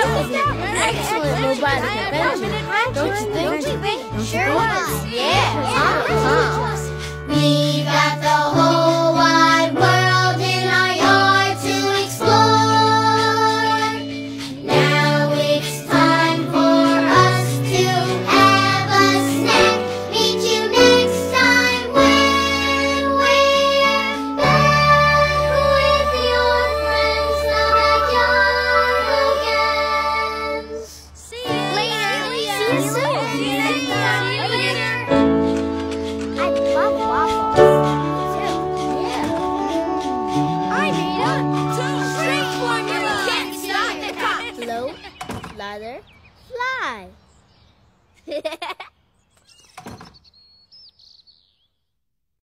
Excellent mobile invention, don't you think? One, two, three, four, ladder, fly.